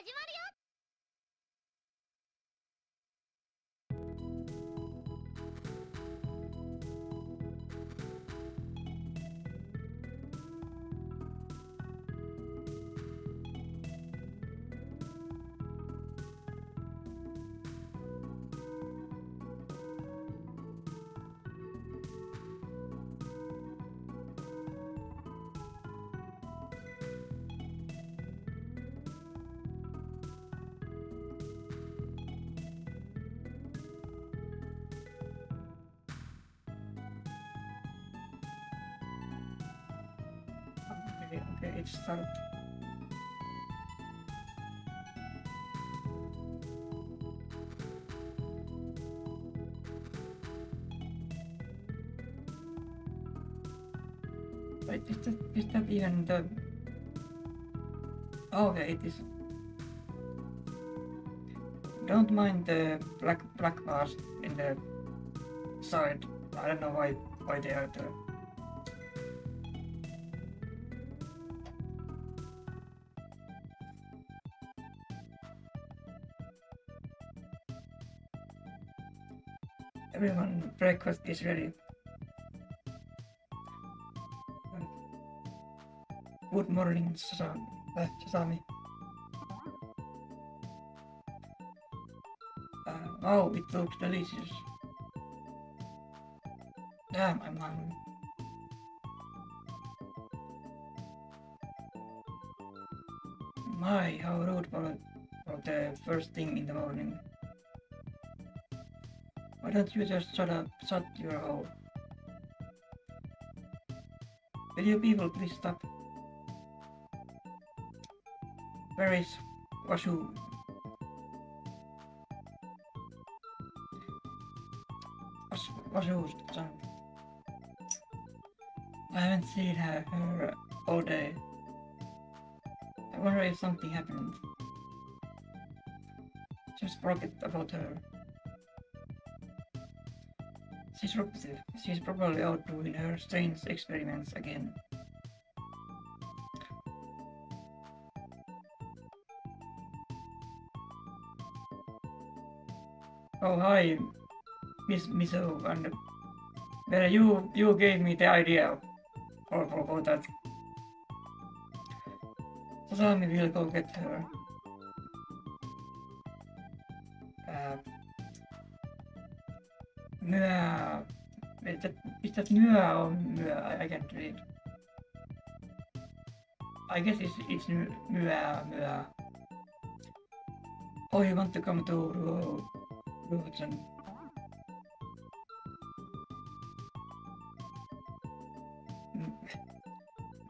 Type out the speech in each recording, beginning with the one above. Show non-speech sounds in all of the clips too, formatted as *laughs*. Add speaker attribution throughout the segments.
Speaker 1: 始まるよ
Speaker 2: Okay, okay, it started. Wait, is that, is that even the... Oh, okay, it is. Don't mind the black black bars in the side. I don't know why why they are there. Breakfast is ready. Good morning, Sasami. Uh, Sasami. Uh, oh, it looks delicious. Damn, I'm hungry. My, how rude for, for the first thing in the morning. Why don't you just shut up, shut your hole? Will you people please stop? Where is Washu? Was, Washu's son? I haven't seen her, her all day. I wonder if something happened. Just forget about her. She's, she's probably out doing her strange experiments again. Oh hi, Miss Miso, and well, you you gave me the idea for, for, for that. Sasami will go get her. Uh, Myö. Is that, is that myö or myö? I, I can't read. I guess it's, it's myö, myö. Oh, you want to come to Ru- Ruotsin?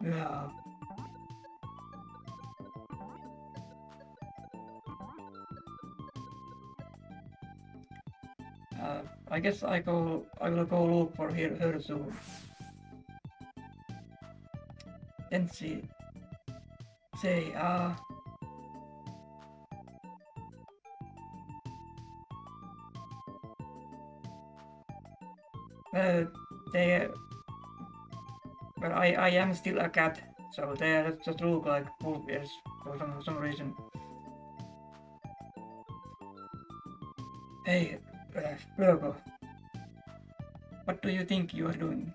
Speaker 2: Mm. *laughs* I guess I go. I will go look for her, her soon. And see. say, uh, well, they. Well, I I am still a cat, so they just look like wolf ears for some some reason. Hey, uh, Virgo. What do you think you are doing?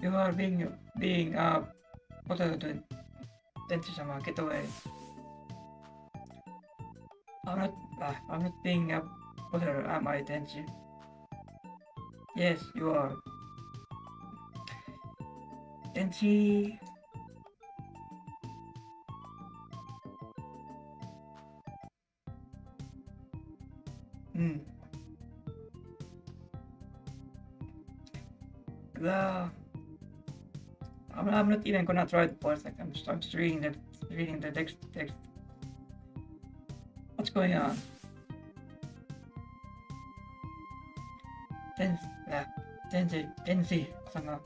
Speaker 2: You are being being uh what are you doing? Tenchi-sama, get away. I'm not uh, I'm not being a Potter, am I Tenchi? Yes, you are. Tenchi. Not even gonna try the voice like I'm just, I'm just reading the reading the text text. What's going on? Ten yeah, Tensi Tensi sama.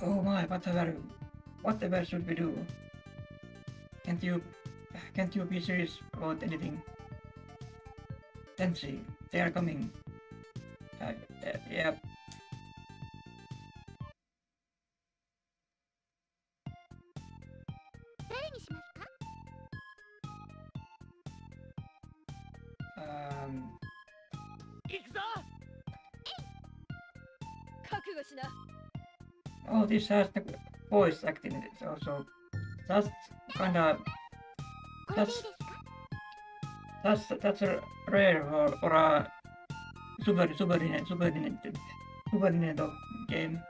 Speaker 2: Oh my, whatever, Whatever should we do? Can't you... Can't you be serious about anything? Sensei, they are coming. Uh, uh, yeah. Um... Oh, this has to voice it also. That's kinda that's that's that's a rare or, or a super super super super Nintendo game.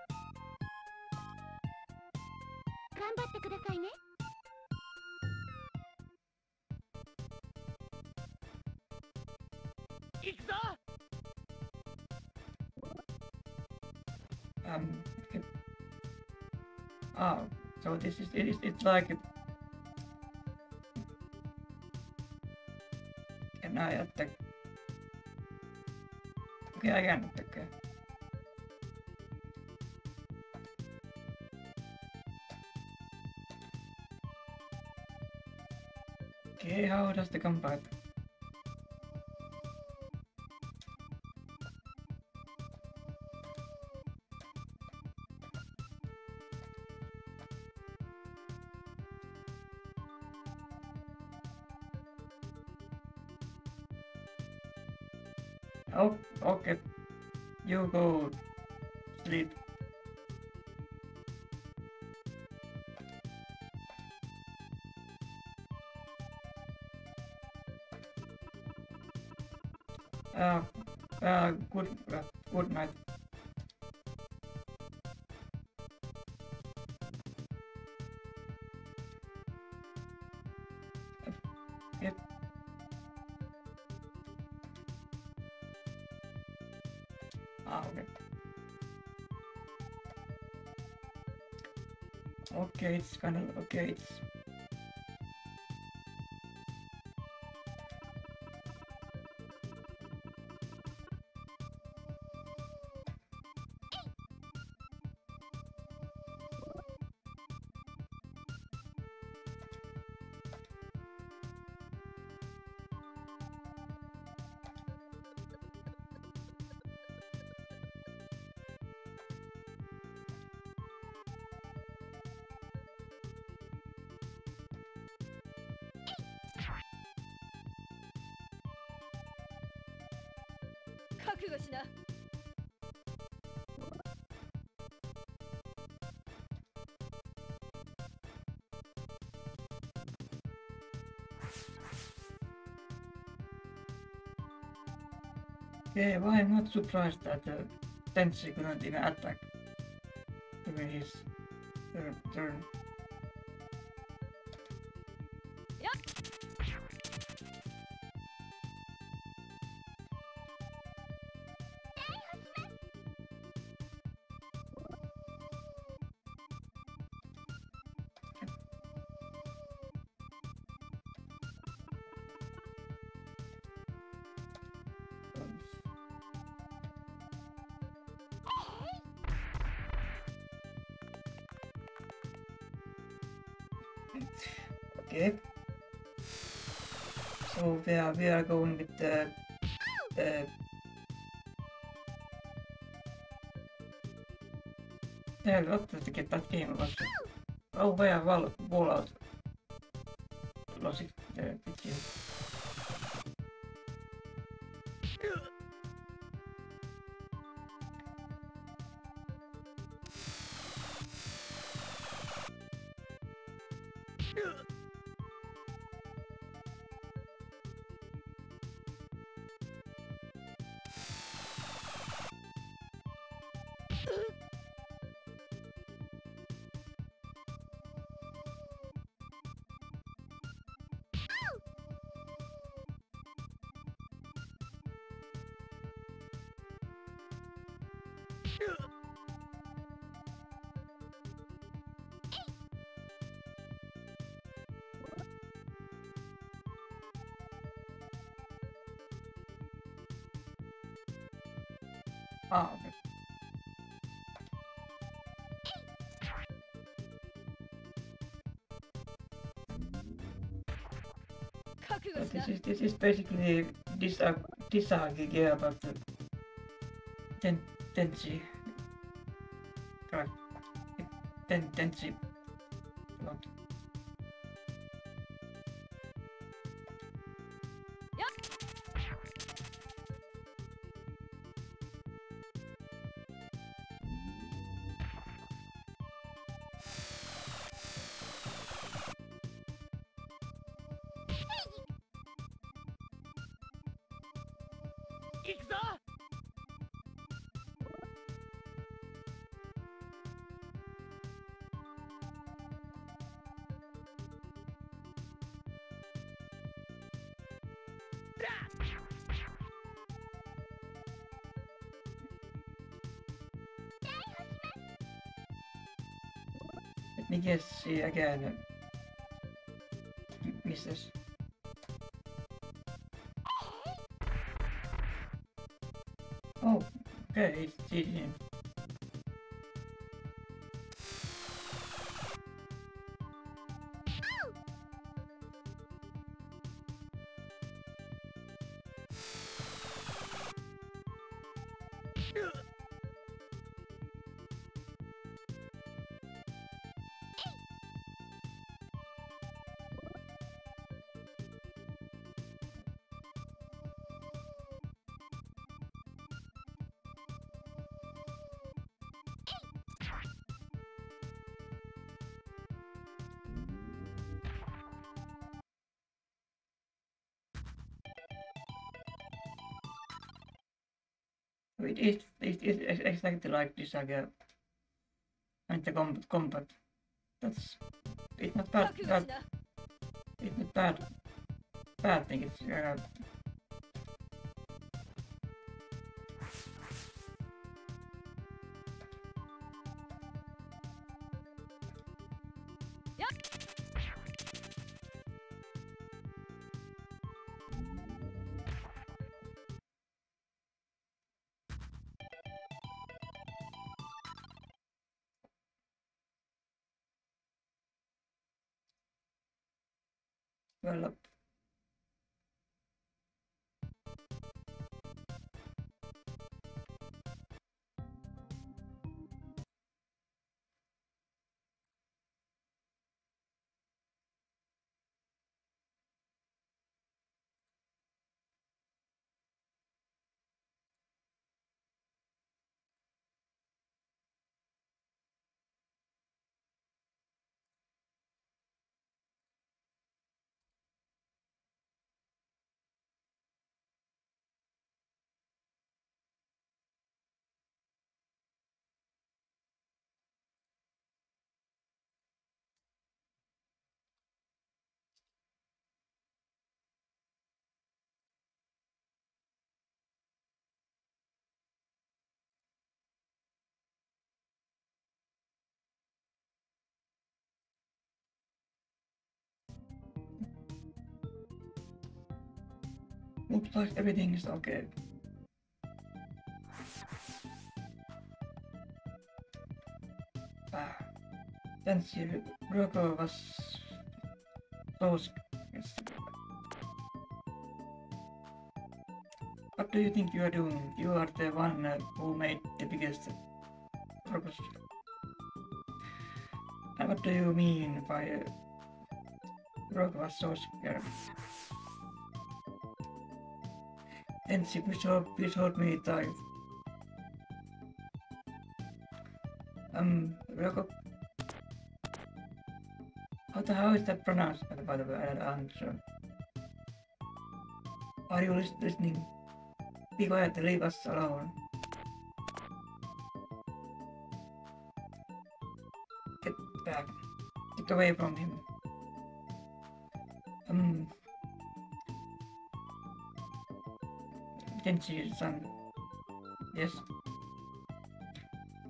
Speaker 2: This is it it's like can I attack? Okay, I can attack. Okay, how does the combat? Good, uh, good okay. Okay, it's kind of okay. It's Okay, well, I'm not surprised that uh, Tensi couldn't even attack during his turn. turn. We are going with the the Yeah, what to get that game Oh we are wall wall out. Is this is basically Disa Disagi yeah about the Den Denji correct Denji Guess see again. Misses. Oh, okay, it's cheating. expect to like this, pressure gap and the com combat. That's it's not bad. bad it's not bad. Bad thing. It's uh, Like everything is okay. Ah, since you Ryoko was so What do you think you are doing? You are the one who made the biggest. And what do you mean by uh, Ryoko was so scared? And she hold me tight. Um, Ryoko. How the how is that pronounced, by the- way? I don't answer. Are you lis- listening? Be quiet, leave us alone. Get back. Get away from him. Kenji-san. Yes.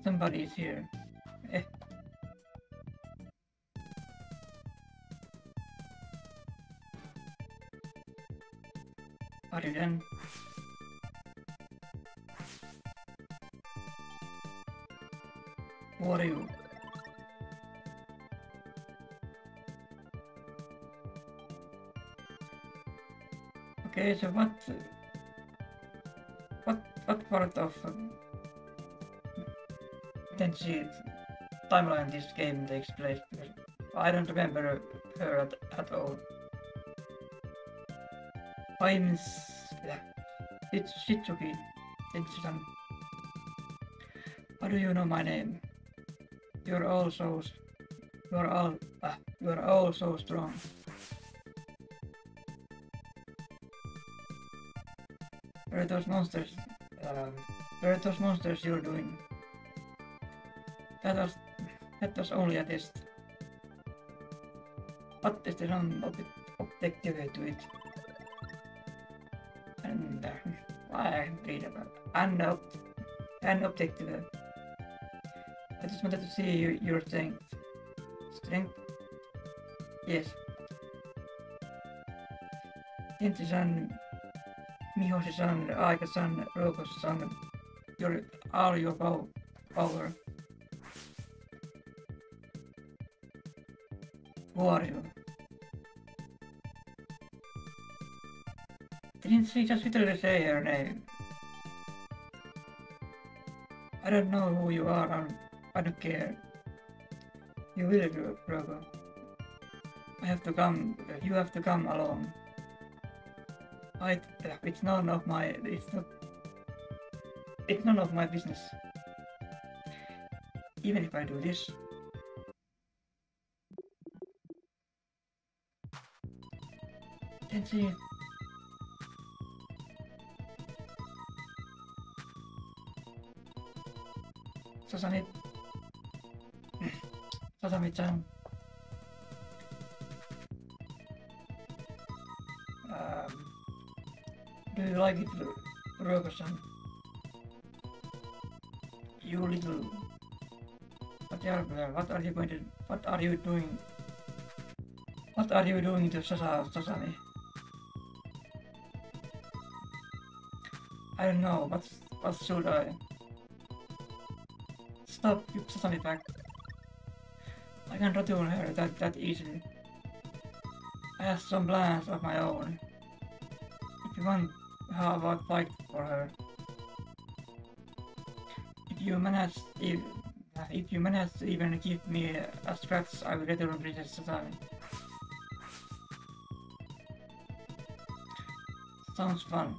Speaker 2: Somebody is here. Eh. Are you done? What are you? Okay, so what, of Tenchi timeline this game takes place? Because I don't remember her at, at all. I'm it's Shitsuki Tenchi-san. How do you know my name? You're all so, you're all, ah, you're all so strong. Are those monsters? Um, are those monsters you're doing? That was, that was only a test. But is there some ob- objective to it? And uh, I read about an, ob- an objective. I just wanted to see you, your strength. Strength? Yes. Tenchi-san, Mihoshi-san, Ayeka-san, Roko-san, your, all your pow- power. Who are you? Didn't she just literally say her name? I don't know who you are, and I don't care. You will do, Roko. I have to come, you have to come along. I, it's none of my, it's not, it's none of my business. Even if I do this. Then see. Sasami. Sasami-chan. Like it, Rogo-san? You little... What are, what are you going to... What are you doing? What are you doing to Sasa, Sasami? I don't know, what, what should I... Stop, you Sasami back. I can't return her that, that easily. I have some plans of my own. If you want, how about fight for her? If you manage, if, if you manage to even give me a scratch, I will return Princess Sasami. Sounds fun.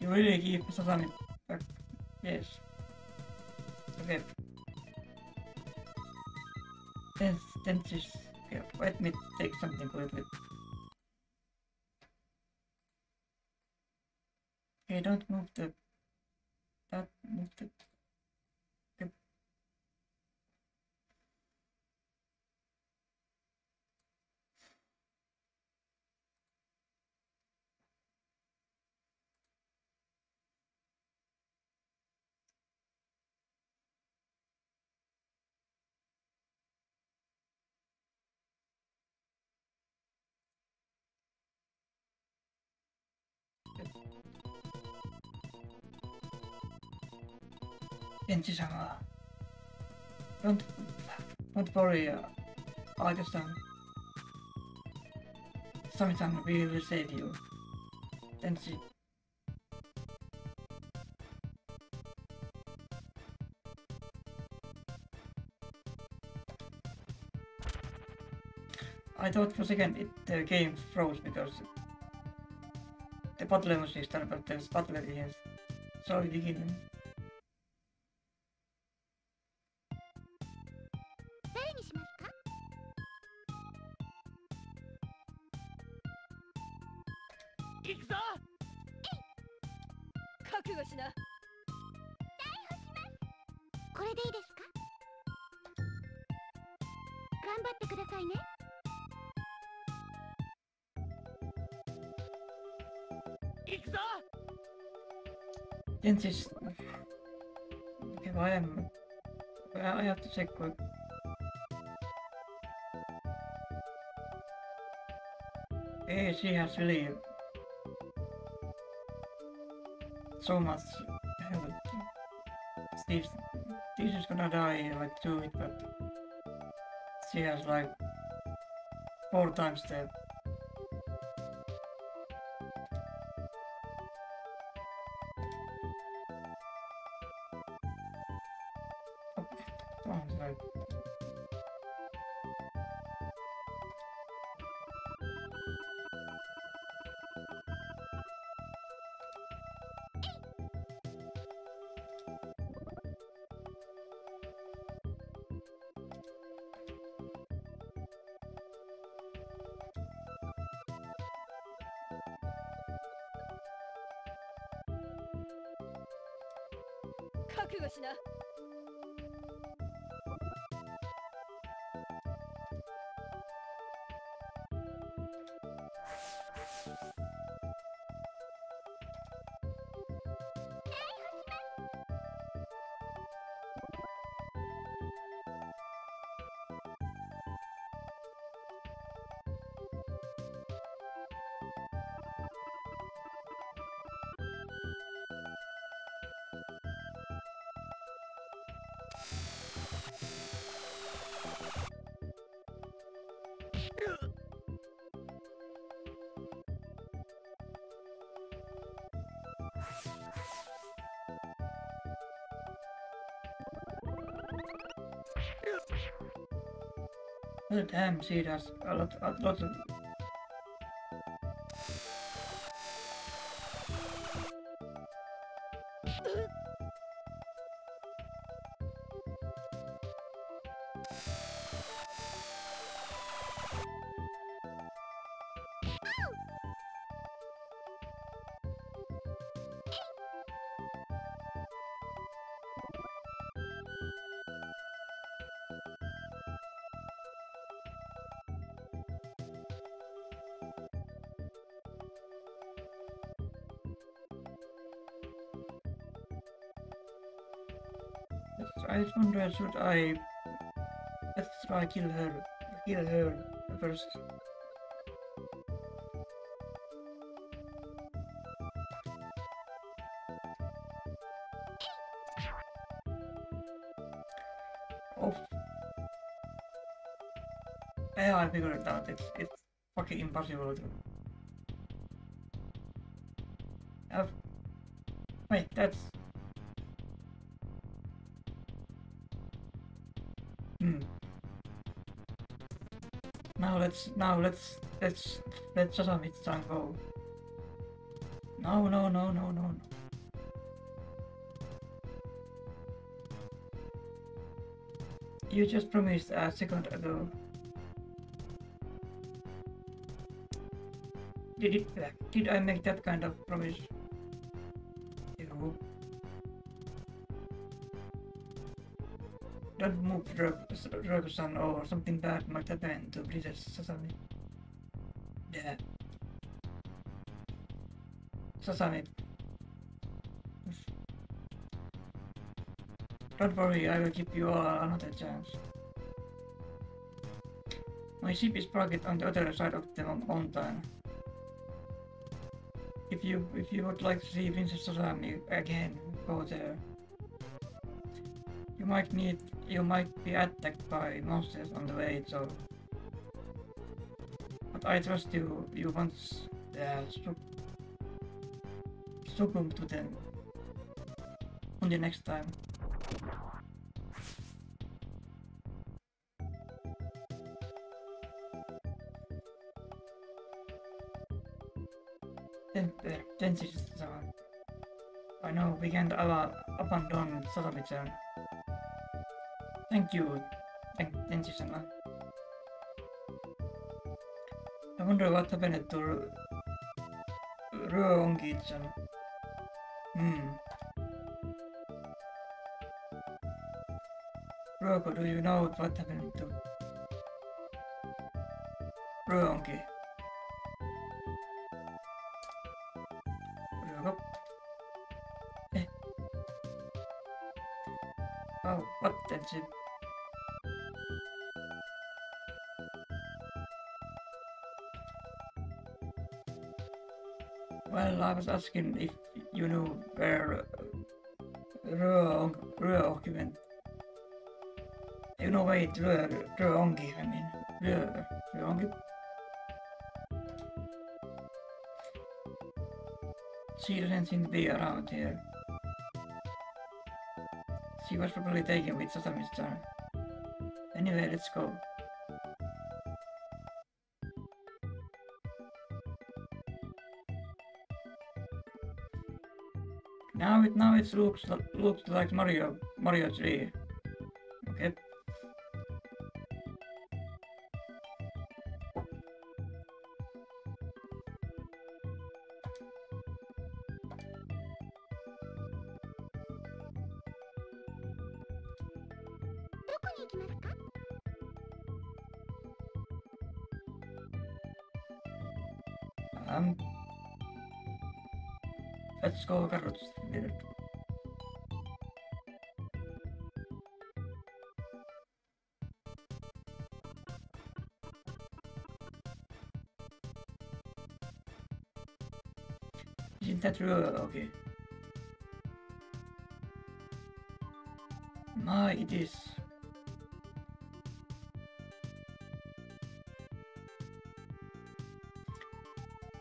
Speaker 2: You really give Sasami back? Yes. Okay. Just okay, let me take something quickly. Don't move the. That move the. Don't, don't worry, uh, August-san. Sami-san will save you. I thought for a second it, the game froze because the butler was started, but the butler begins. Sorry, beginning. Tenchi's... Okay, well, I am... I have to check quick. Okay, eh, she has really... So much health. Steve... Is gonna die like two it, but... She has like... Four times the
Speaker 3: 覚悟しな」
Speaker 2: damn seed has a lot, a lot of. Wonder should I let's try kill her kill her first. Oh. Yeah, I figured it out. It's it's fucking impossible to. Uh, wait, that's Now let's now let's let's let Sasami-chan go. No no no no no no. You just promised a second ago. Did it did I make that kind of promise? Rokusan or something bad might happen to Princess Sasami. Yeah. Sasami. Don't worry, I will give you all another chance. My ship is parked on the other side of the mountain. If you if you would like to see Princess Sasami again, go there. You might need you might be attacked by monsters on the way, so but I trust you you once uh, su- succumb to them on the next time. Then, uh, is. I know we can't abandon Sasami-chan. Thank you, thank, thank you, Sama. I wonder what happened to Ru- Ruongi-chan. Hmm. Ruoko, do you know what happened to Ruongi? Was asking if you knew where Ruo Ruo went. You know, wait, Ruo Ruongi, I mean, Ruo Ruongi. She doesn't seem to be around here. She was probably taken with Sasami's son. Anyway, let's go. Now it now it looks looks like Mario Mario 3. Go later. Isn't that true? Okay. No, it is.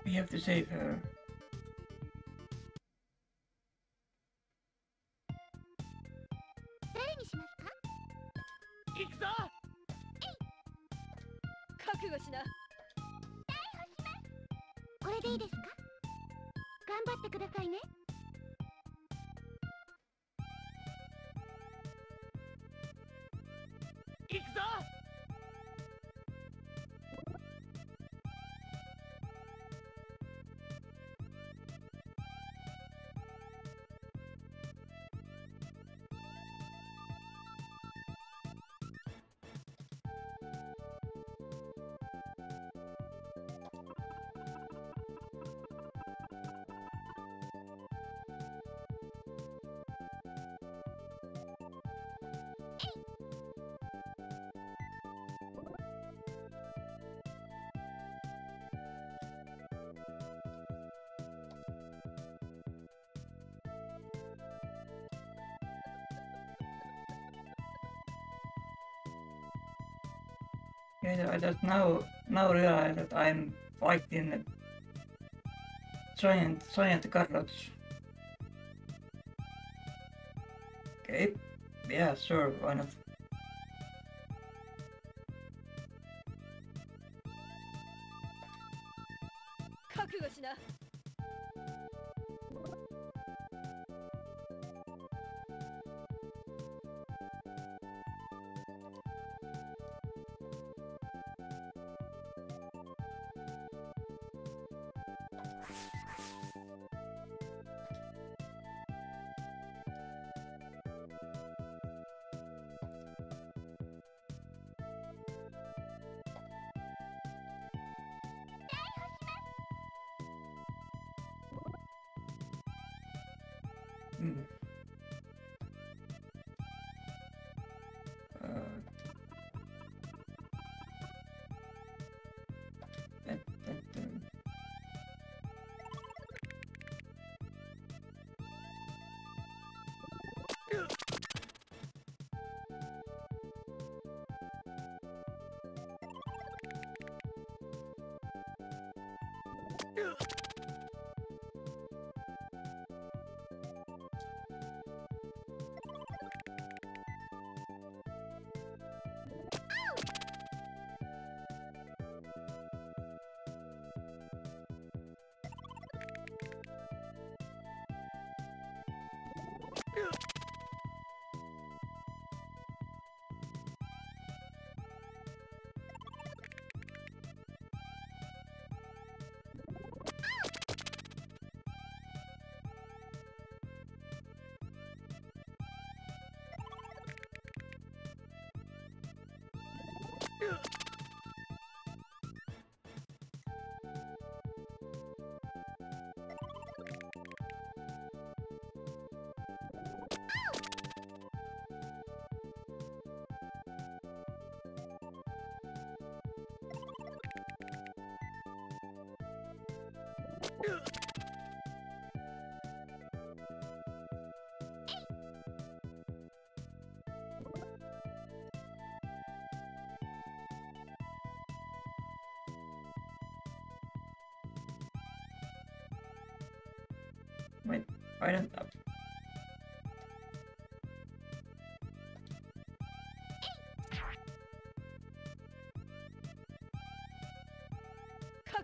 Speaker 2: We have to save her. I just now now realize that I'm fighting giant giant carrots. Okay, yeah, sure, why not?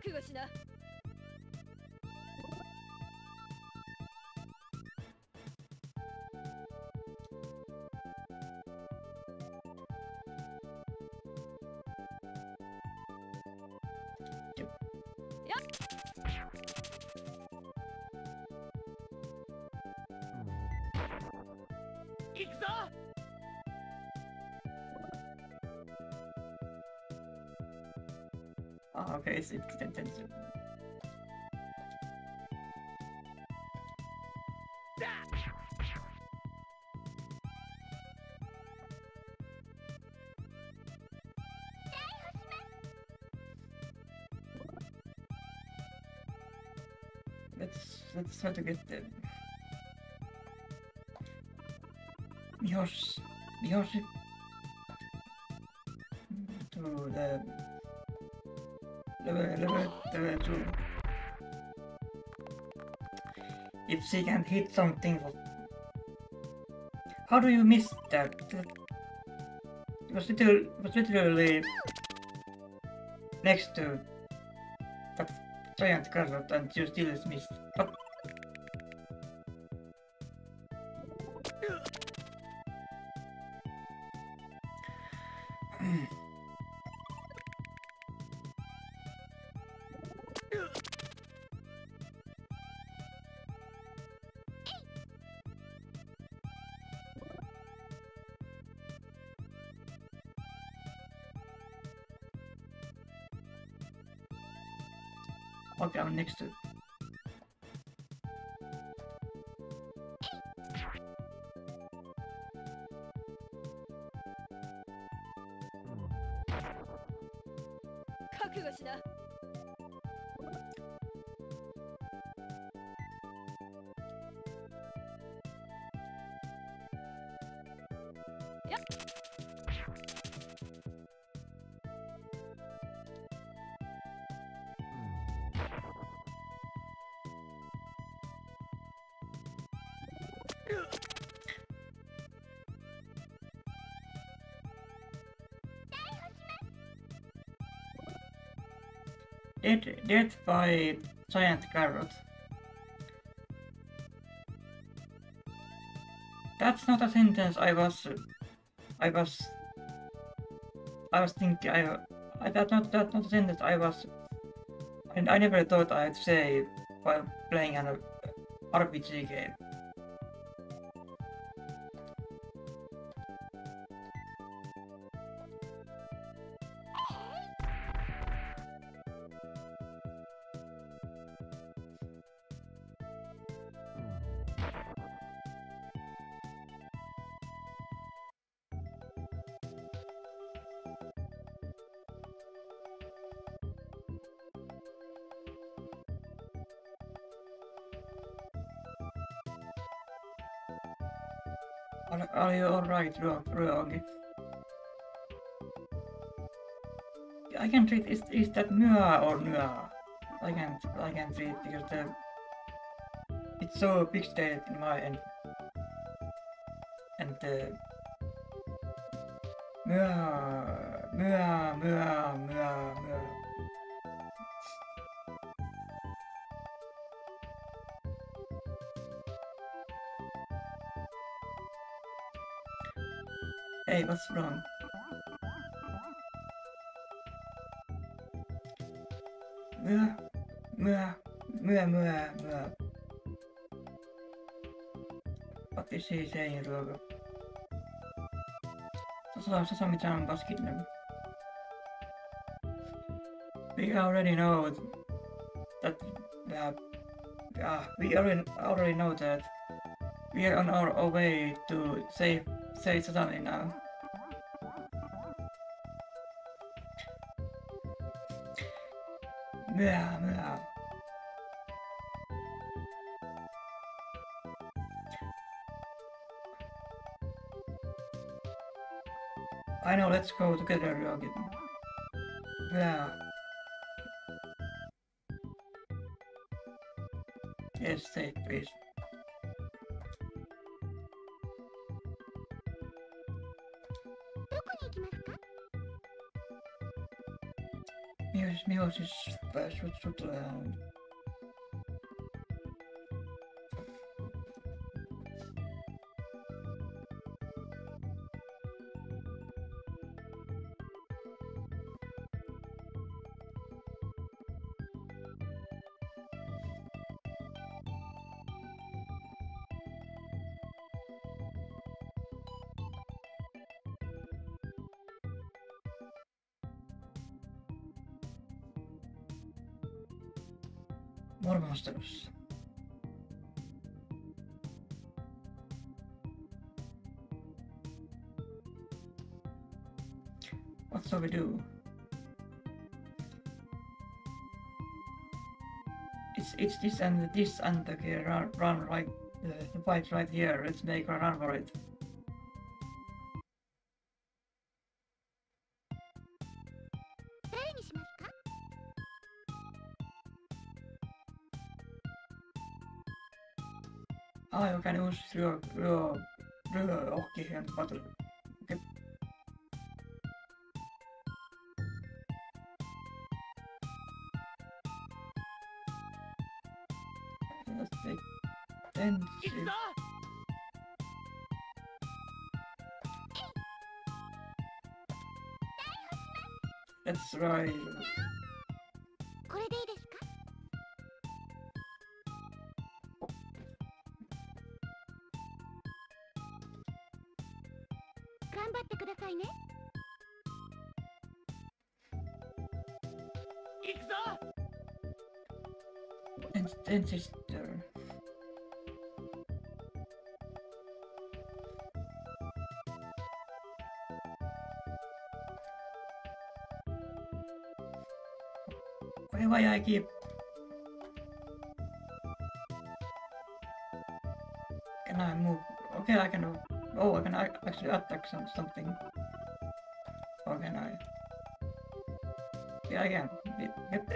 Speaker 3: 覚悟しな。
Speaker 1: だ
Speaker 2: Let's let's try to get the Mihoshi Mihoshi She can hit something, how do you miss that? It was literally, was literally next to that giant carrot and you still missed. Next Dead, death by giant carrot. That's not a sentence I was, I was, I was thinking. I, I that's not that's not a sentence I was, and I never thought I'd say while playing an RPG game. Are, are you alright, Rogi? I can treat is is that Mua or Nua? I can't I can't read because the it's so big state in my end and the Mua Mua Mua Mua Mua Hey, what's wrong? Mua, mua, mua, mua, mua. What is he saying, Rogo? Sasami, Sasami-chan was kidnapped. We already know that, uh, uh, we already, already know that we are on our, way to save, save Sasami now. blah, blah. I know, let's go together again. Yeah. Yes, take please. Muse, Muse is special to um, What shall we do? It's it's this and this and the run, run right the, the fight right here. Let's make a run for it. and 4. Okay. Let's take
Speaker 1: and. shape.
Speaker 2: Let's. And. Why, I keep... Can I move? Okay, I can... Oh, I can actually attack some, something. Or can I? Yeah, I can. Yep.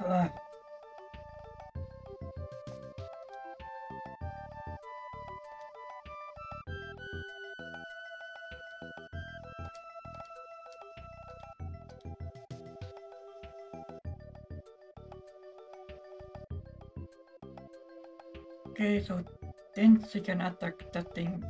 Speaker 2: Yep. Yeah, I, uh, Okay, so then she can attack that thing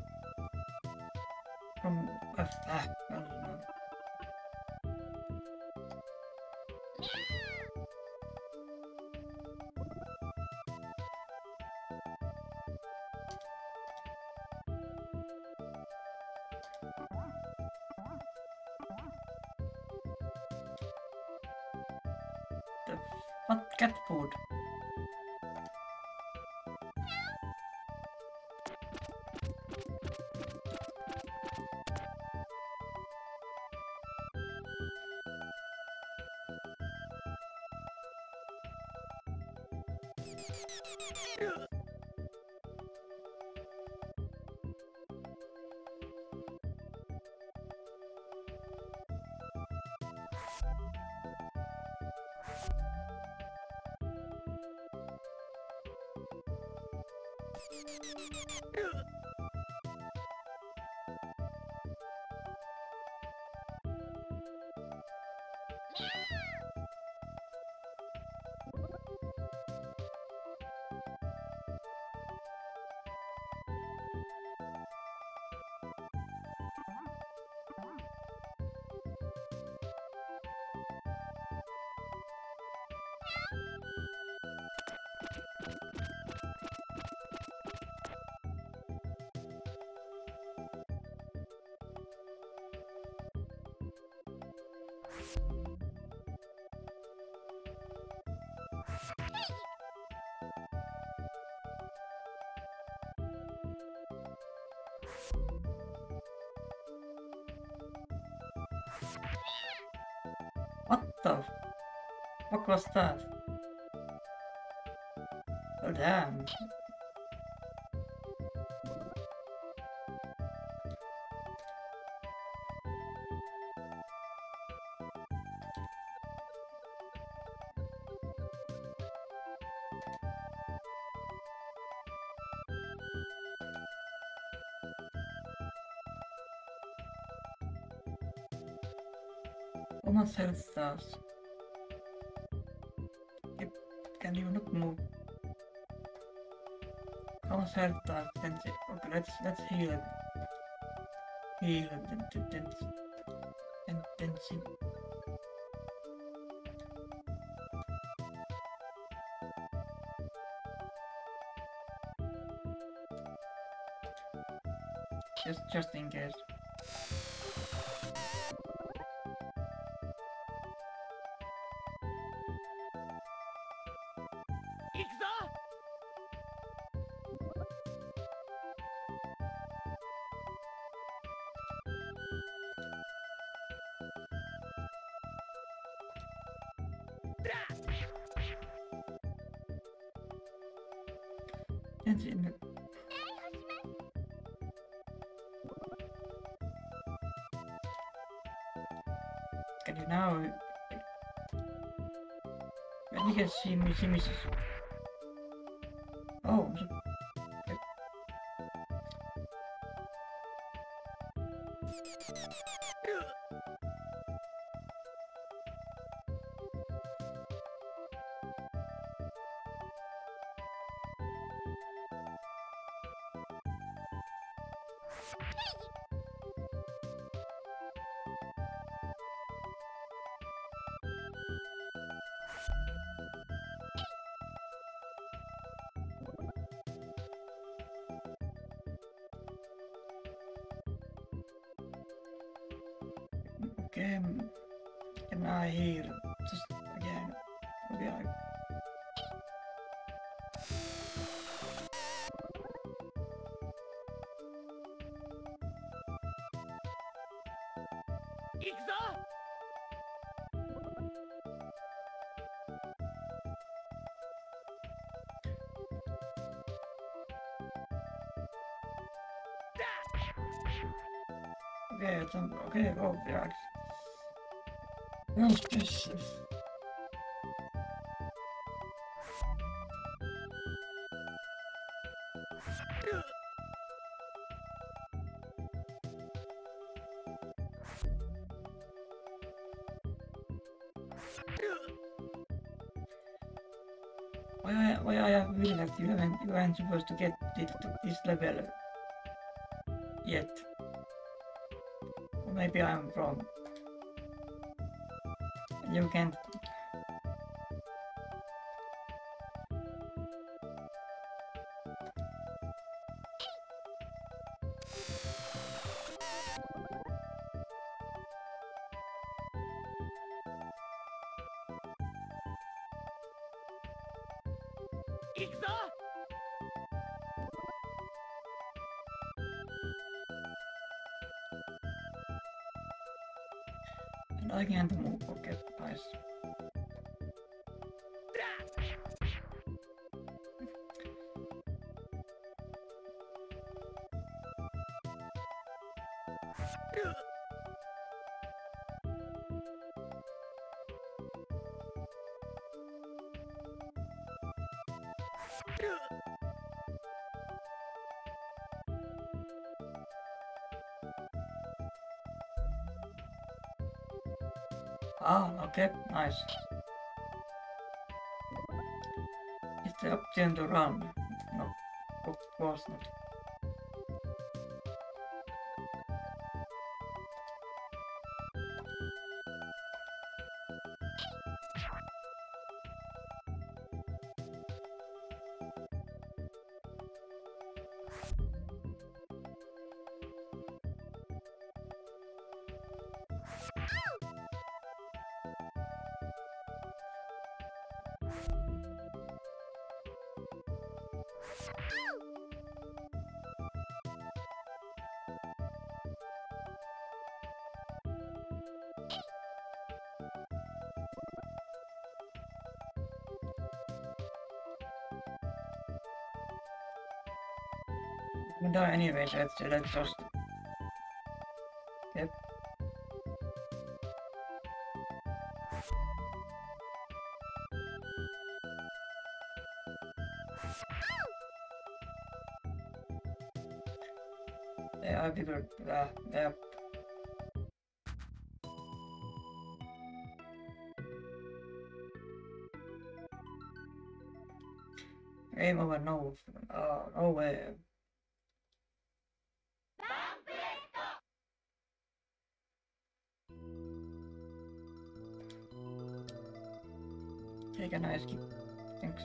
Speaker 2: from left. Ah, I don't know. The what cat food? What the fuck was that? Oh damn. Como hacer? Stars. Then okay, let's let's heal him. Heal him. Then then then then, then see. Just just in case. You heal just again? Okay, I... Okay, it's okay, oh yeah. This. Why why I have you haven't you aren't supposed to get it to this level yet. Or maybe I'm wrong. You can't nice. Is the option to run? No, of course not. die Anyway, let's, let's just... Yep. Yeah, I'd be good. Uh, yep. Game over, no. Uh, no way. ask you. Thanks.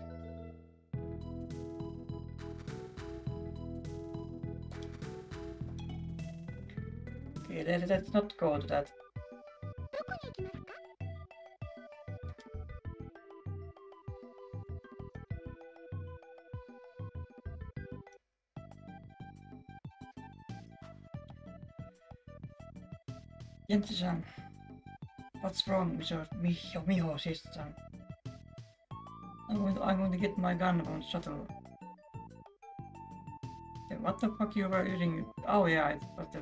Speaker 2: Okay, that, that's not go that. Yente-san, what's wrong with your, with your Miho's sister? I'm going to, I'm going to get my gun on shuttle. Eh, What the fuck you were using? Oh yeah, it was the...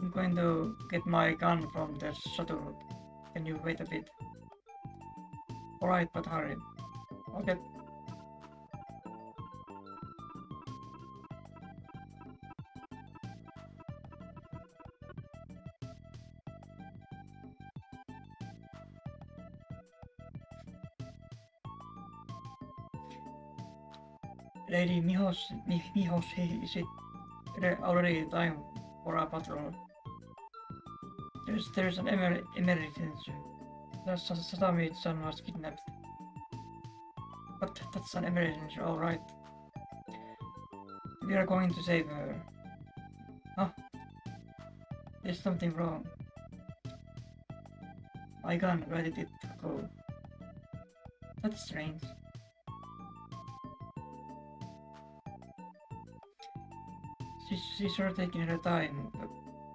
Speaker 2: I'm going to get my gun from the shuttle. Can you wait a bit? Alright, but hurry. Okay. Lady Mihos, Mi- Mihos, is it re- already time for a patrol? There's there's an emer- emergency. The Sa- Satami-san was kidnapped. But that's an emergency, alright. We are going to save her. Huh? There's something wrong. Gun, where did it go? That's strange. She's, sure taking her time.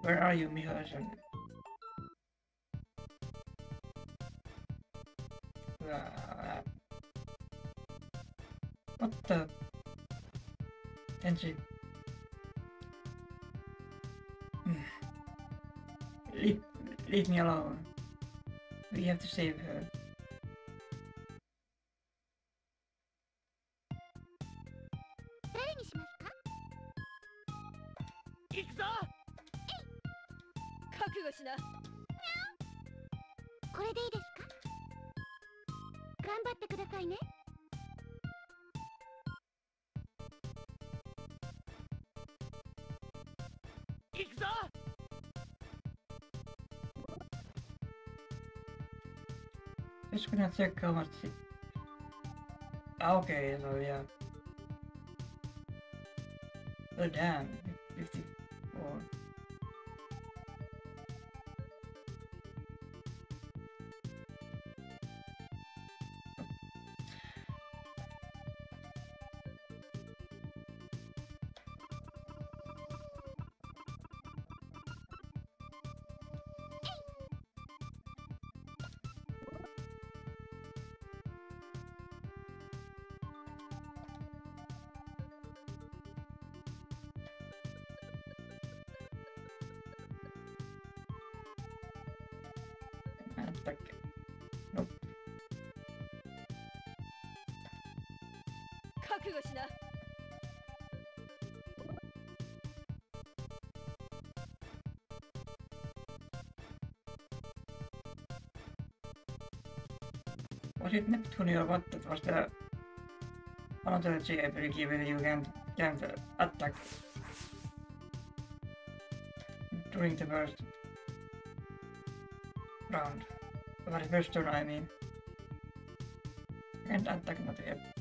Speaker 2: Where are you, Mihasan? Uh, what the? Tenchi. *sighs* Hmm. leave, leave me alone. We have to save her. How much it... Ah, Okay, so yeah. Oh damn, 来たっけ
Speaker 3: 覚悟しな
Speaker 2: Varit Neptuniövattnet vars det har dödat sig bredvid Uganda. Attack. During the burst The first turn, I mean. And attack not yet. I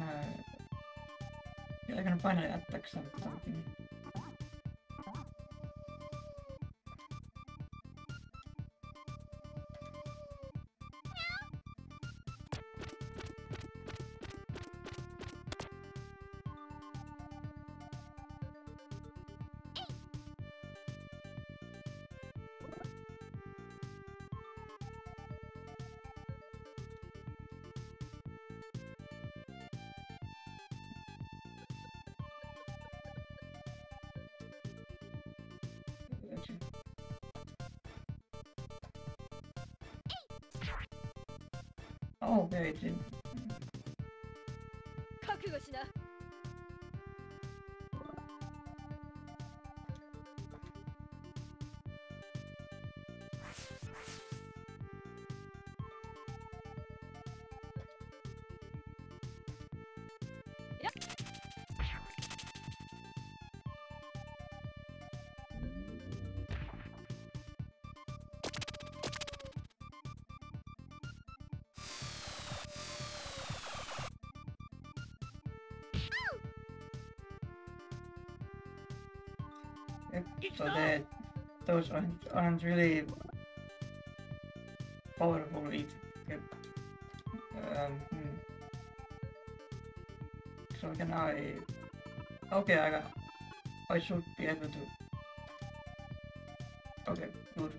Speaker 2: Gonna... They're gonna finally attack some, something. Oh, so that those aren't, aren't really powerful. Yep. Um, hmm. So can I? Okay, I got. I should be able to. Okay, good.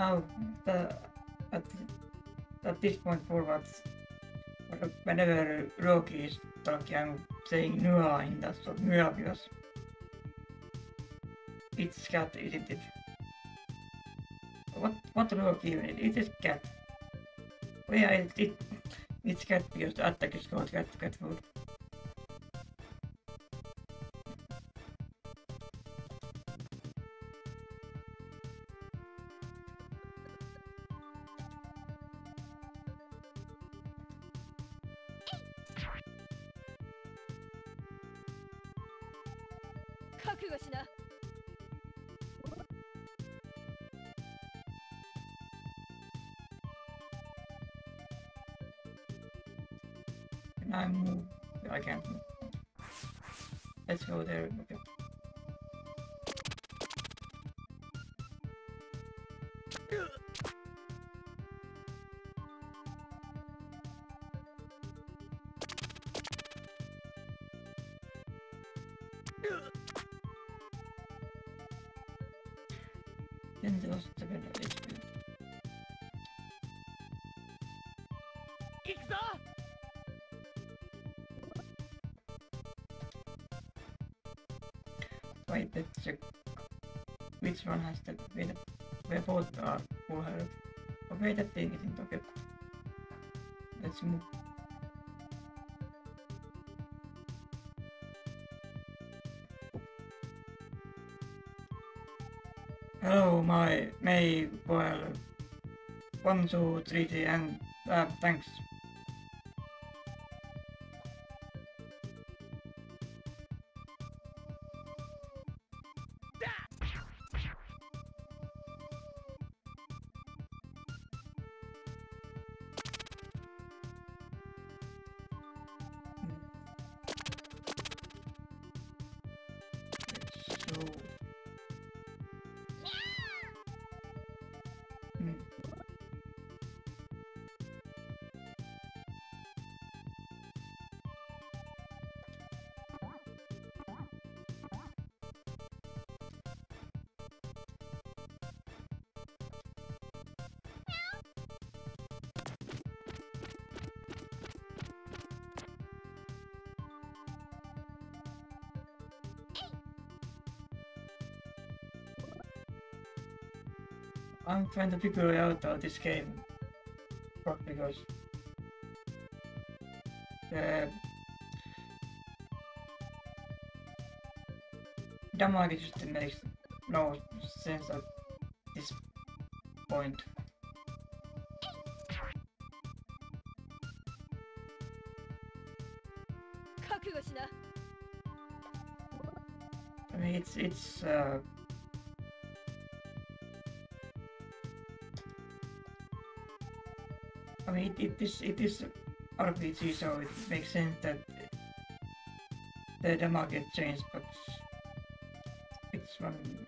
Speaker 2: Now the, at at this point forward. Whenever Roki is talking, I'm saying Nua in that sort Nua because it's cat, isn't it? What what Roki even? It is cat. Oh yeah, it, it it's cat because the attack is called cat cat food. " sul on hästi, et veedab, peab ootama, kuhu hääled. aga veedab keegi sind togib. et see mu. Hello, my, may, well, one, two, three, and uh, thanks. I'm trying to figure out how this game works because the damage system makes no sense at this point. I mean, it's it's uh, it, it is it is RPG, so it makes sense that the damage gets changed, but it's one.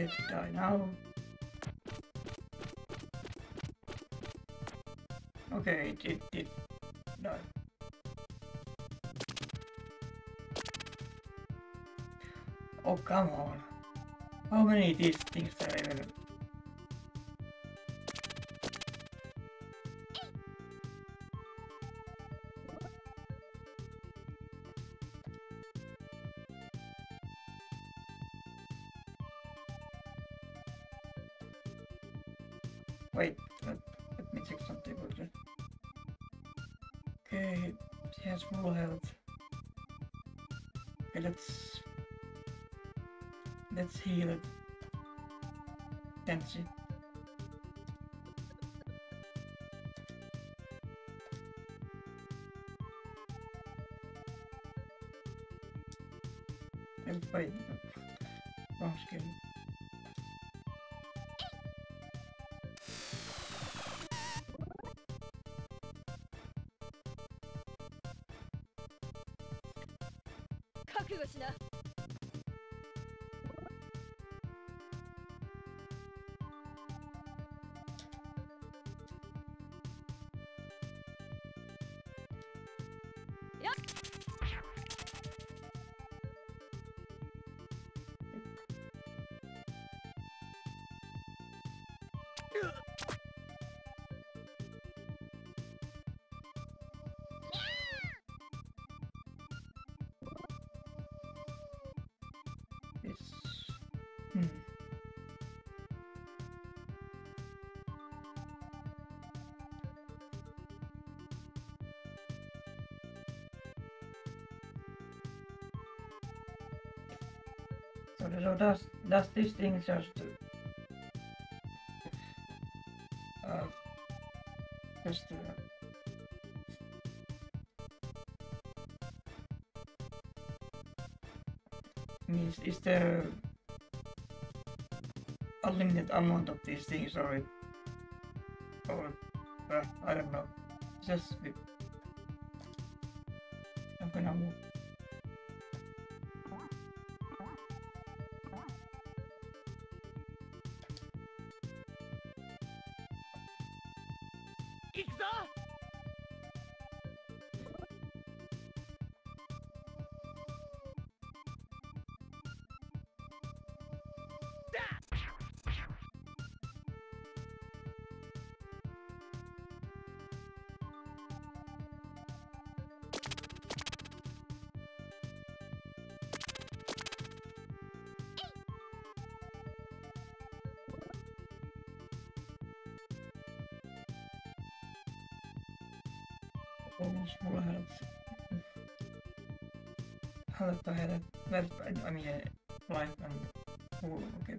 Speaker 2: Let's die now. Okay, it, it did die. Oh, come on. How many of these things are even... Okay, let's... Let's heal it. Tenchi. Eh, does does this thing just uh, just uh, means is there a limited amount of these things or or uh, I don't know just I mean, life and... Um, Ooh, okay.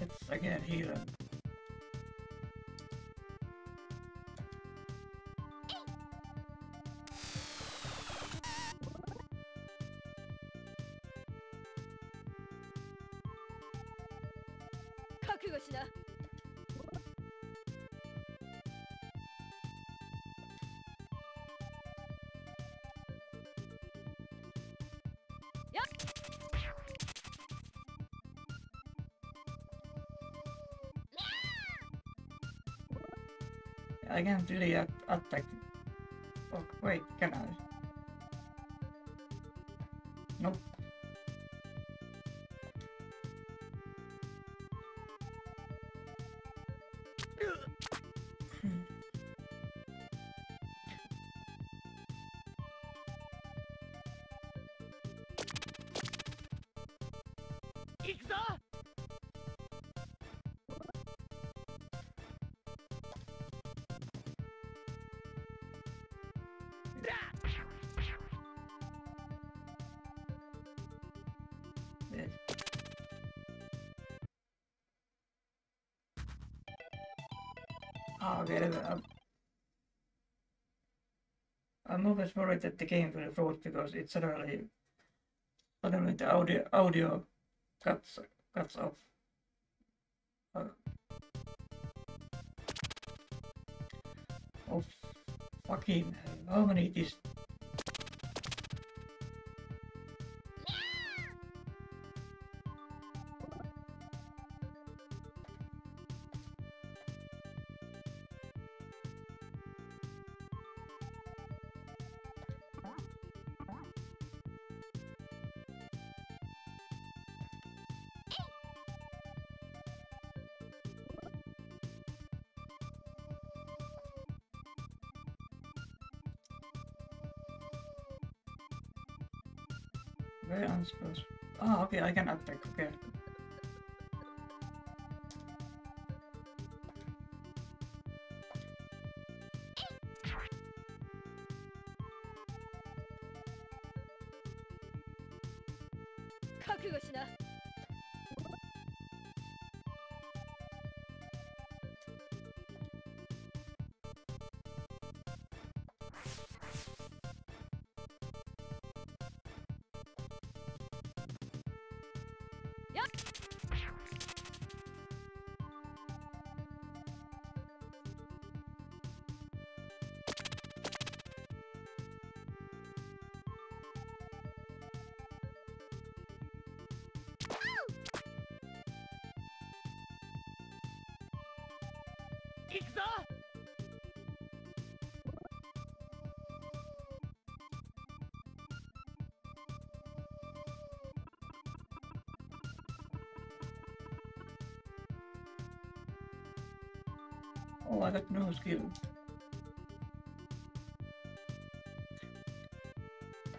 Speaker 2: It's again here. I can't really at attack. Oh, wait, can I? Nope. I'm, I'm always worried that the game will freeze because it suddenly, suddenly the audio audio cuts cuts off. Uh, fucking how many this? Very unsupposed. Ah, okay, I can attack. Okay. Got no skill.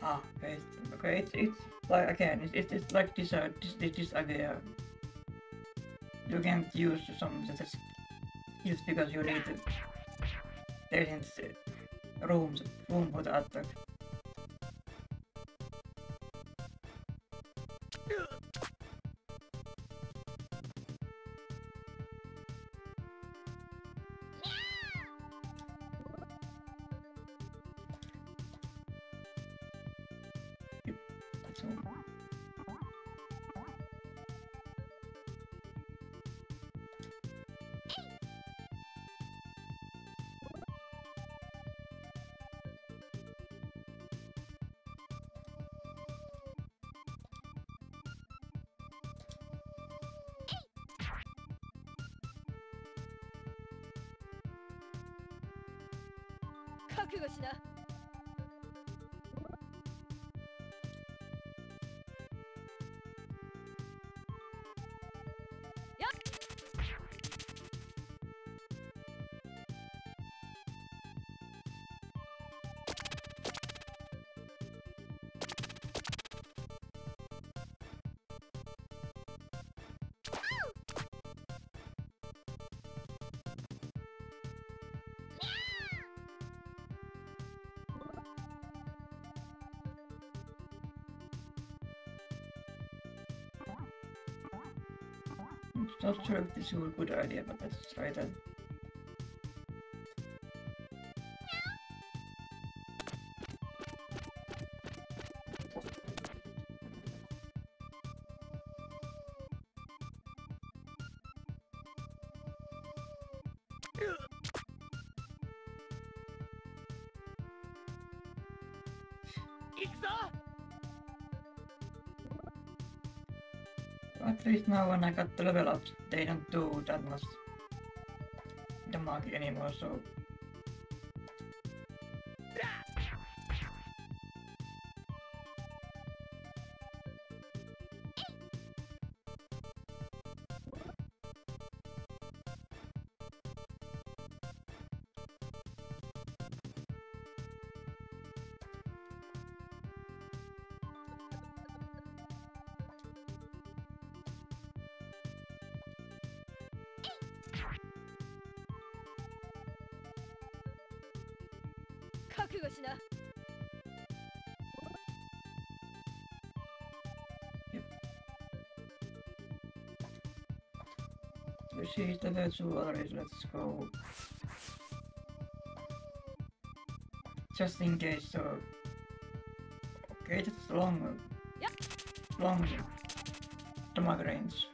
Speaker 2: Ah, okay. it's- Okay, it's, it's like again, it's, it's like this. Uh, this this, this idea. You can't use some of the skills because you need. There isn't uh, rooms room for the attack. 覚悟しな。Not sure if this is a good idea, but let's try that. Least now when I got the level ups, they don't do that much anymore, so... She's the virtual others, let's go. Just in case, so... Okay, that's long...
Speaker 3: Yep.
Speaker 2: Long... Damage range.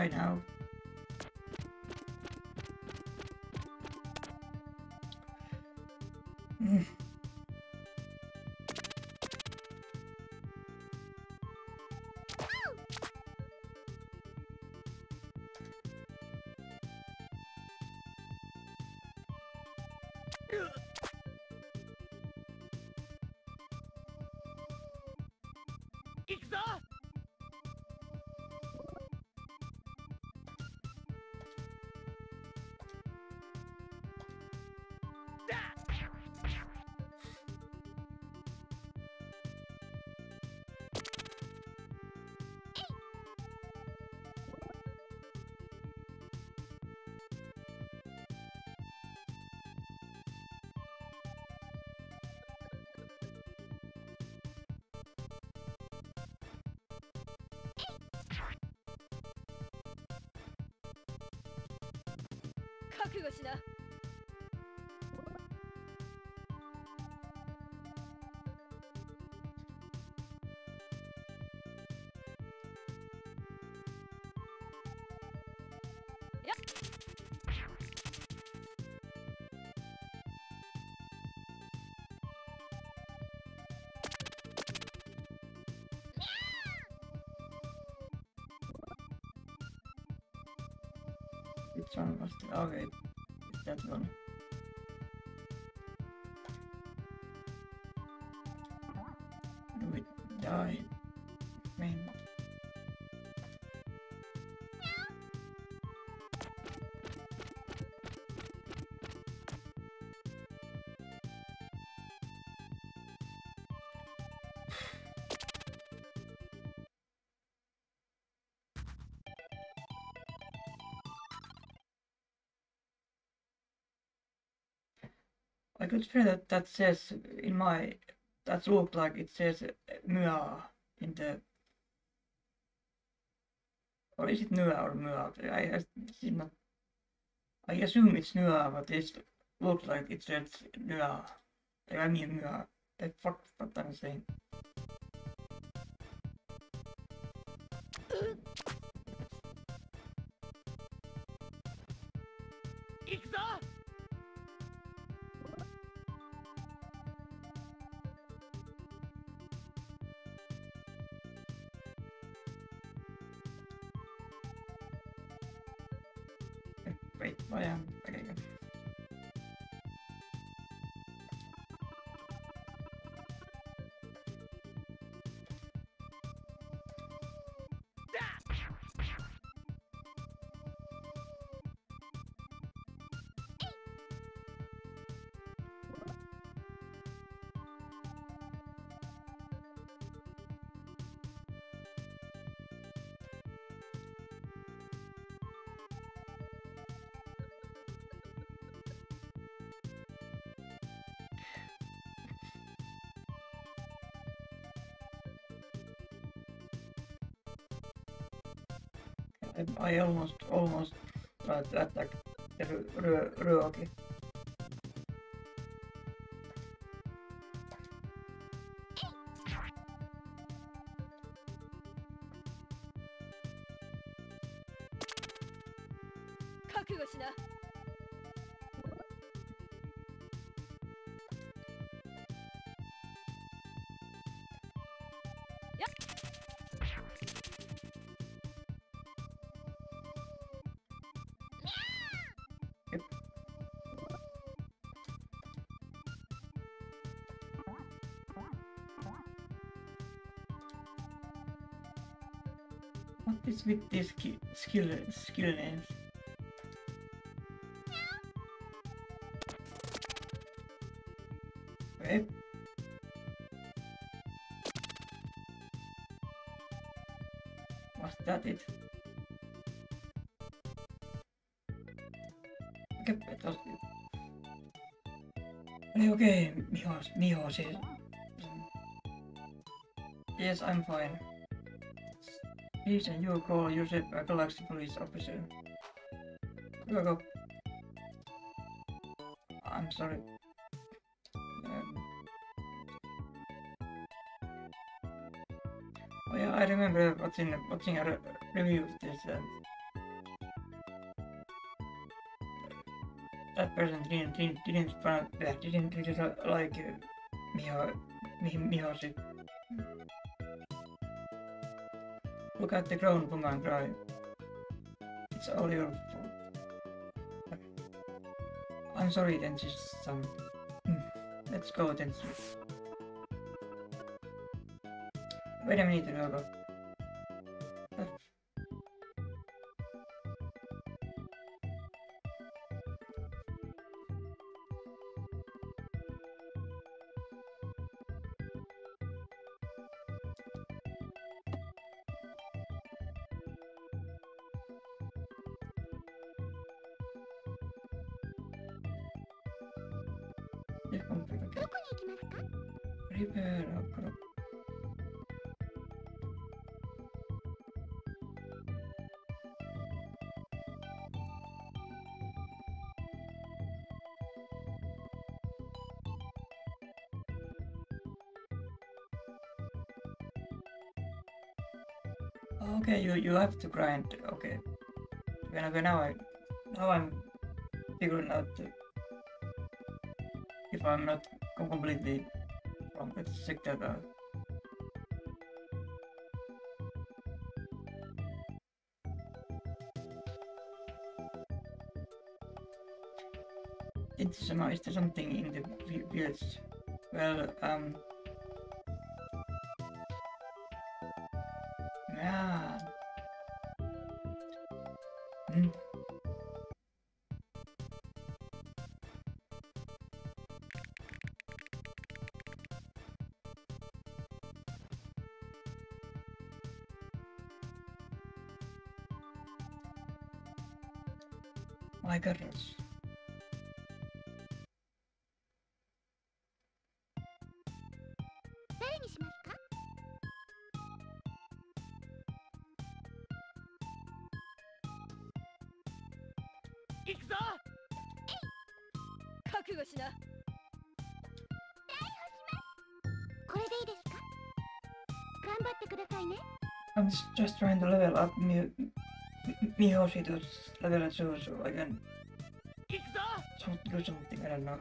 Speaker 2: Die now? Mm. 覚悟しな。Which one was. Okay, it's that one. I could feel that that says in my that looked like it says Mua in the or is it Nua or Mua? I, I did not I assume it's Nua, but it looks like it says Nua. I mean Mua. That's what, what I'm saying. I almost, almost tried to attack the Ru- Ru- Ruoki. With ski- skill skill names? Okay. Was that it? Okay, it was it. Okay, okay, Miho, Miho says. Um, yes, I'm fine. And you call yourself a Galaxy Police officer. Go, go. I'm sorry. Um, oh yeah, I remember watching watching a re- review of this. Um, that person didn't didn't didn't find, yeah, didn't really li- like uh, Miho Mi- Mihoshi. Look at the ground, Bunga, and cry. It's all your fault. I'm sorry. Hmm, Let's go, Tenchi. Wait a minute, Ryoko. You you have to grind. Okay. When, okay, now I now I'm figuring out if I'm not com- completely wrong. Let's check that out. It's some, is there something in the vi- village? Well, um. My goodness.
Speaker 4: 誰にします
Speaker 3: 見ほし
Speaker 4: いです。
Speaker 2: レベル
Speaker 1: 上昇は
Speaker 2: 4。ちょっと持
Speaker 3: ってからな。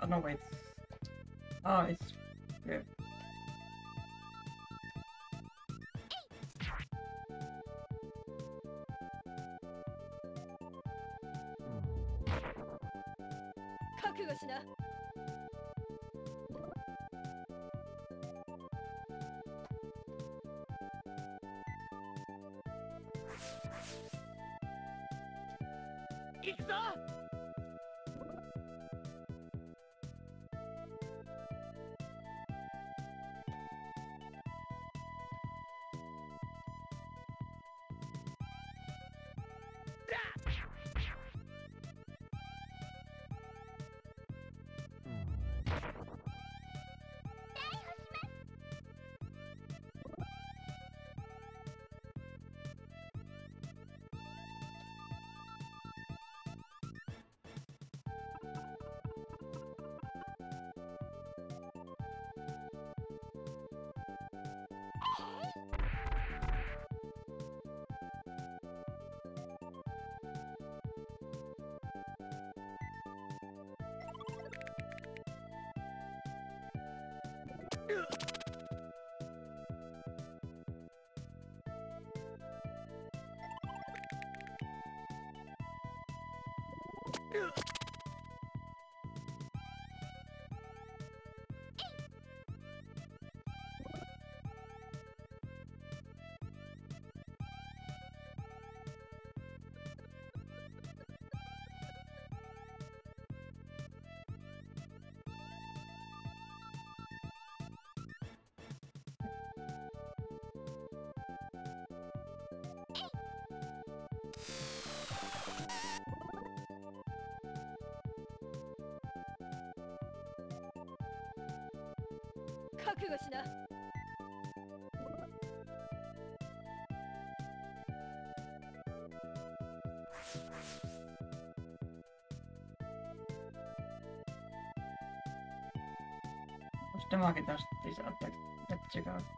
Speaker 2: Oh, no, wait. Oh, it's
Speaker 3: Ugh! 覚悟しなけ出し
Speaker 2: ていただっ
Speaker 3: た
Speaker 2: 違う。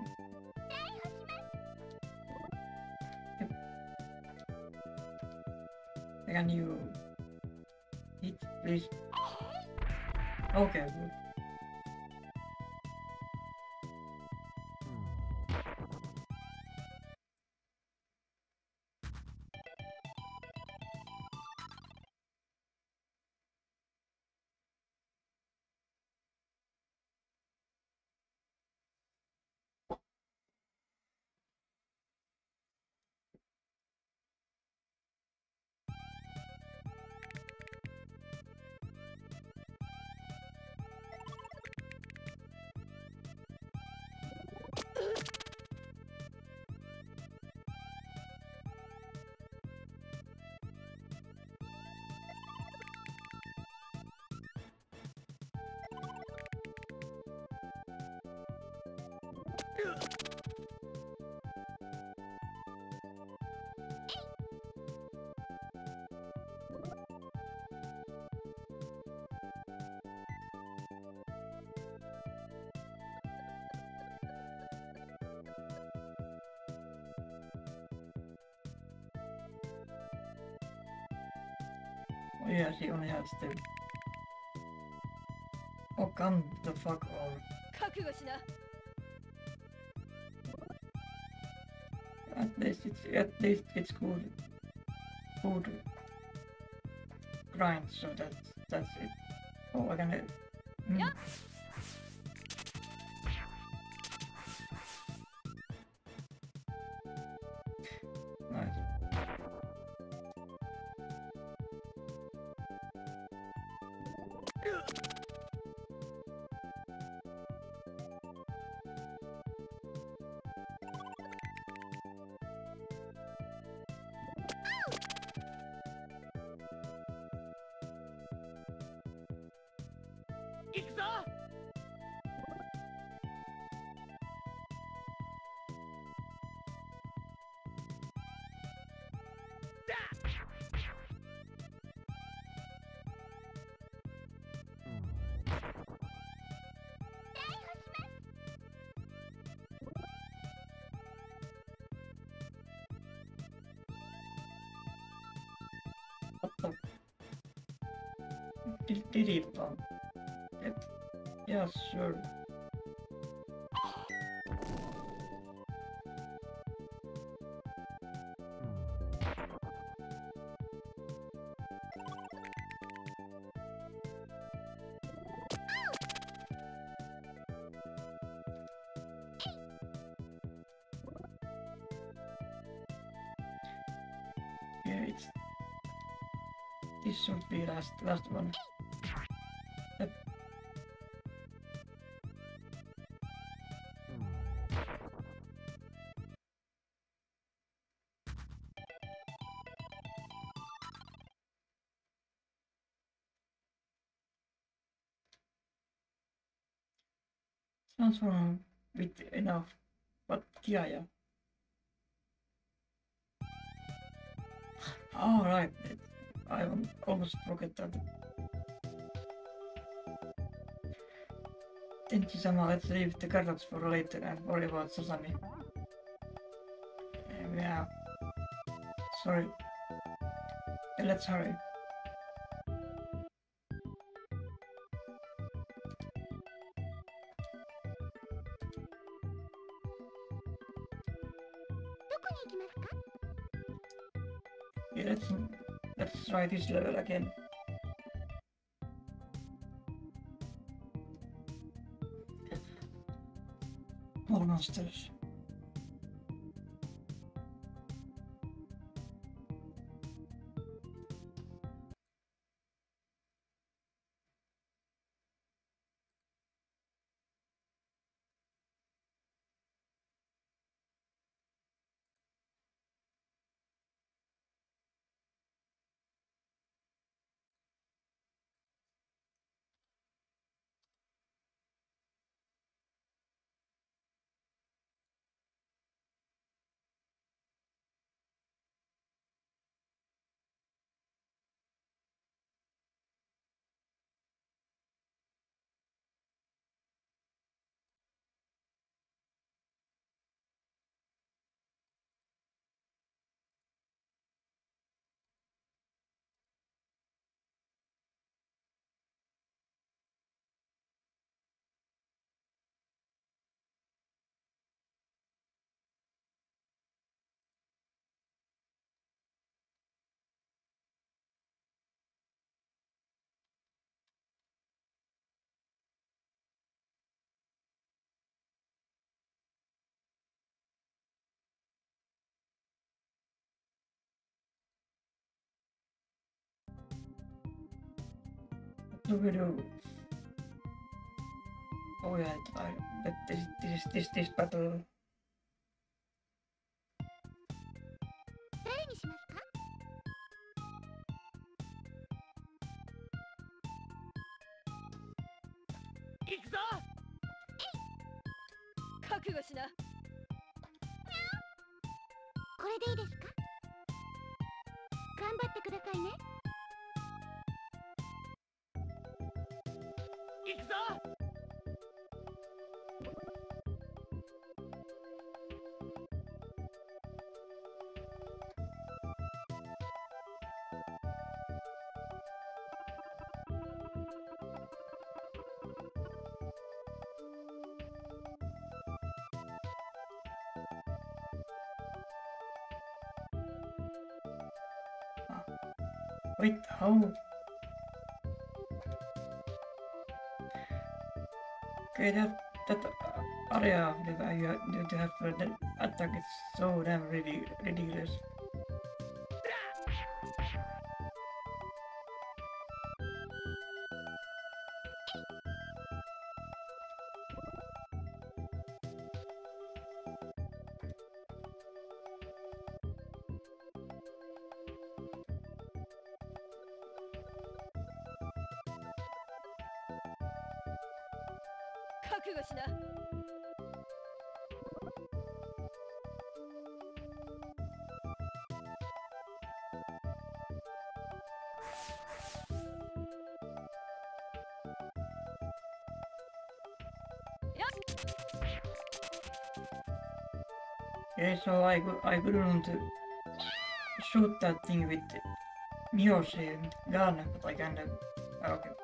Speaker 2: you? eat please. Okay, yeah, only has two. Oh, come the fuck
Speaker 3: on!
Speaker 2: At least it's at least it's good. Good grind, so that's that's it. Oh, I can. Mm.
Speaker 3: Yeah.
Speaker 2: What the? Did, did he bump? Yep. Yeah, sure. Last one. Sounds from with enough, but Kiaya. All right, it- I al- almost forgot that. Tenchi-sama, let's leave the carrots for later and worry about Sasami. Yeah. Sorry. Let's hurry. 35 level again. More monsters.
Speaker 1: 行くぞ。
Speaker 3: 覚悟しな。
Speaker 4: これでいいですか？頑張ってくださいね
Speaker 2: Wait, how? Okay, that that area of the guy you have, you have for the attack is so damn ridiculous. " so I I couldn't shoot that thing with Mihoshi gun, but I can. uh, Okay.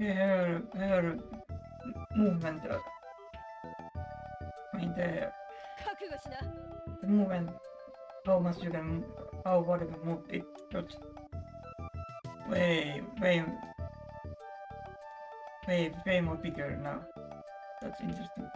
Speaker 2: えー、えー、もうなんだ。みたいな。
Speaker 3: 覚悟しな。
Speaker 2: もうなんだ。How much you can, how what you can move, it got way, way, way, way more bigger now. That's interesting.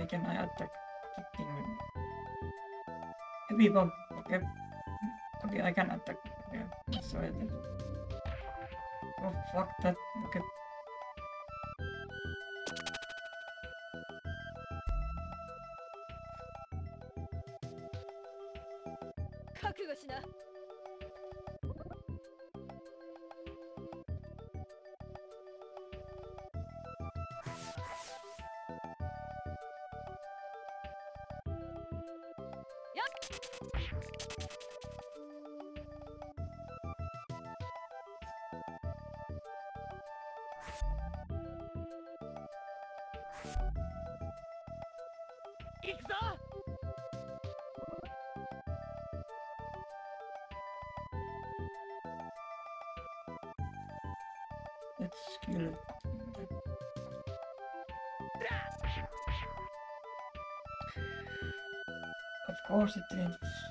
Speaker 2: Okay, can I attack the thing? Heavy bomb. Okay. Okay, I can attack. Okay, let's try. Oh, fuck that. Of course it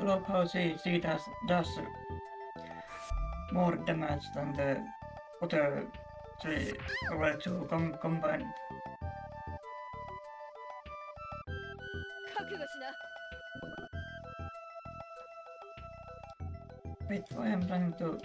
Speaker 2: Blobhouse HD does, does more damage than the other three, other two com combined. Wait, why I'm trying to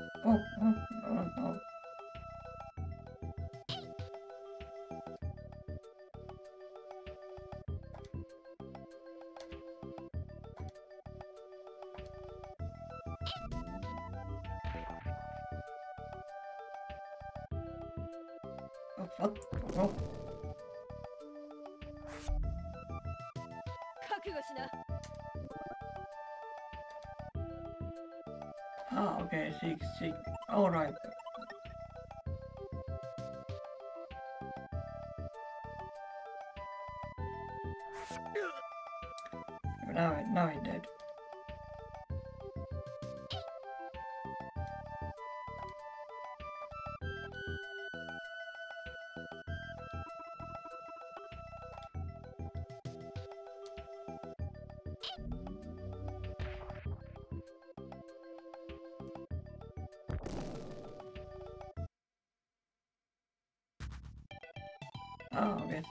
Speaker 2: Oh, oh, oh, oh. All right. Now, now I did.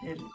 Speaker 2: Oh,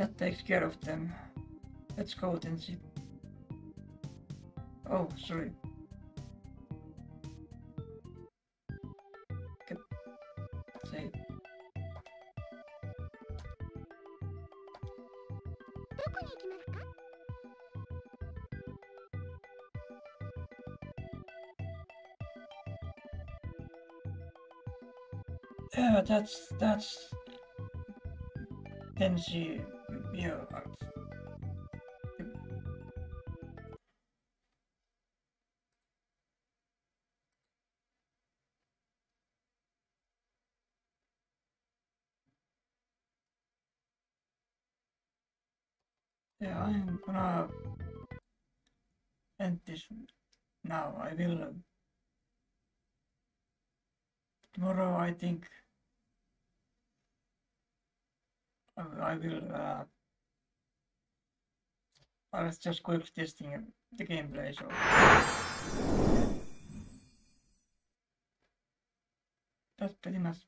Speaker 2: That takes care of them. Let's go then, Zip. Oh, sorry.
Speaker 4: Save.
Speaker 2: Yeah, that's that's Denji yeah. uh, Yeah, I'm gonna end this now. I will. uh, Tomorrow, I think. I will. Uh, was just quick testing the gameplay, so. That's pretty much